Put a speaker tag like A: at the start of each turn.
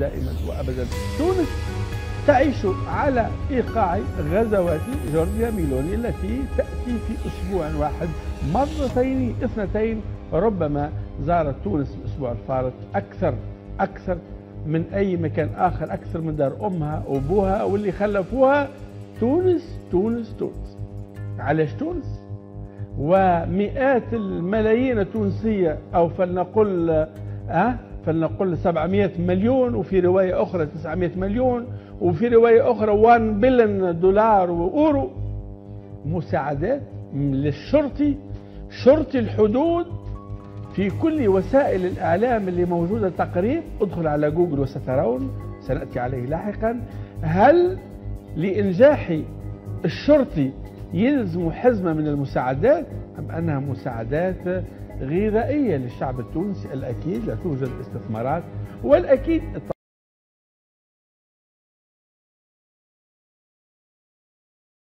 A: دائما وأبدا. تونس تعيش على إيقاع غزوات جورجيا ميلوني التي تأتي في أسبوع واحد. مرتين اثنتين ربما زارت تونس الأسبوع الفارط أكثر أكثر من أي مكان آخر أكثر من دار أمها وأبوها واللي خلفوها تونس تونس تونس. علاش تونس؟ ومئات الملايين التونسية أو فلنقل أه فلنقل 700 مليون وفي رواية أخرى 900 مليون وفي رواية أخرى 1 بلن دولار وأورو. مساعدات للشرطي شرطي الحدود في كل وسائل الإعلام اللي موجودة تقريب. ادخل على جوجل وسترون سنأتي عليه لاحقا. هل لإنجاح الشرطي يلزم حزمة من المساعدات أم أنها مساعدات غذائية للشعب التونسي؟ الأكيد لا توجد استثمارات والأكيد